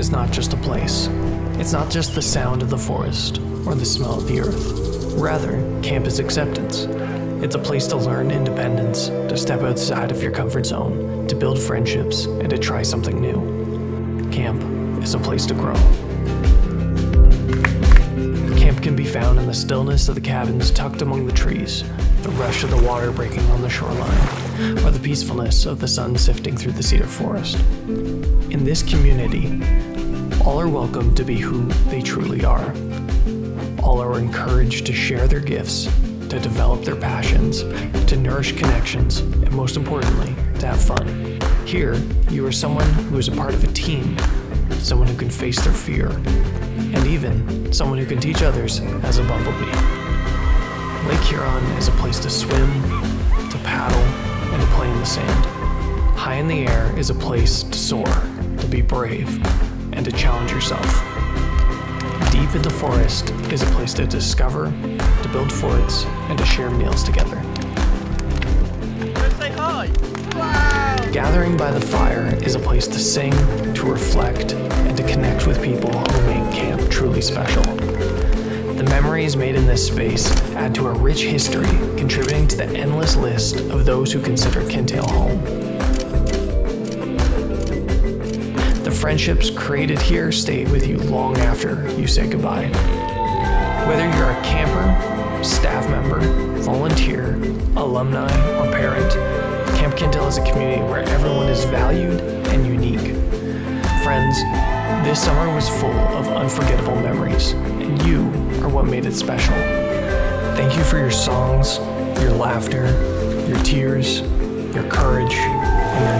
It's not just the sound of the forest or the smell of the earth. Rather, camp is acceptance. It's a place to learn independence, to step outside of your comfort zone, to build friendships, and to try something new. Camp is a place to grow. Camp can be found in the stillness of the cabins tucked among the trees, the rush of the water breaking on the shoreline, or the peacefulness of the sun sifting through the cedar forest. In this community, welcome to be who they truly are. All are encouraged to share their gifts, to develop their passions, to nourish connections, and most importantly, to have fun. Here, you are someone who is a part of a team, someone who can face their fear, and even someone who can teach others as a bumblebee. Lake Huron is a place to swim, to paddle, and to play in the sand. High in the air is a place to soar, to be brave, and to challenge yourself. Deep in the forest is a place to discover, to build forts, and to share meals together. hi. Gathering by the fire is a place to sing, to reflect, and to connect with people who make camp truly special. The memories made in this space add to a rich history, contributing to the endless list of those who consider Kintail home. Friendships created here stay with you long after you say goodbye. Whether you're a camper, staff member, volunteer, alumni, or parent, Camp Kintail is a community where everyone is valued and unique. Friends, this summer was full of unforgettable memories, and you are what made it special. Thank you for your songs, your laughter, your tears, your courage, and your.